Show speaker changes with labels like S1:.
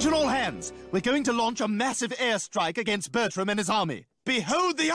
S1: Attention all hands! We're going to launch a massive airstrike against Bertram and his army. Behold the...